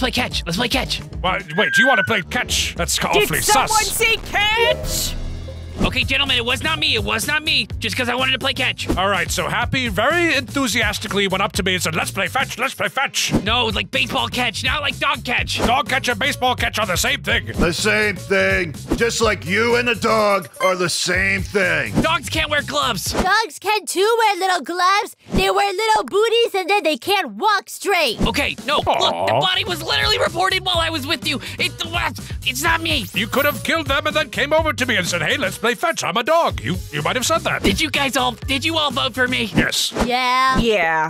play catch. Let's play catch. Wait, wait, do you want to play catch? That's awfully Did someone sus. say catch? Okay, gentlemen, it was not me. It was not me. Just because I wanted to play catch. All right, so Happy very enthusiastically went up to me and said, let's play fetch, let's play fetch. No, like baseball catch, not like dog catch. Dog catch and baseball catch are the same thing. The same thing. Just like you and a dog are the same thing. Dogs can't wear gloves. Dogs can too wear little gloves. They wear little booties and then they can't walk straight. Okay, no, look, the body was literally reported while I was with you. It was, it's not me. You could have killed them and then came over to me and said, hey, let's play fetch. I'm a dog. You you might have said that. Did you guys all, did you all vote for me? Yes. Yeah. Yeah.